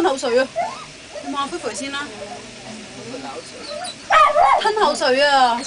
吞口水啊！你望恢复先啦，吞口水啊！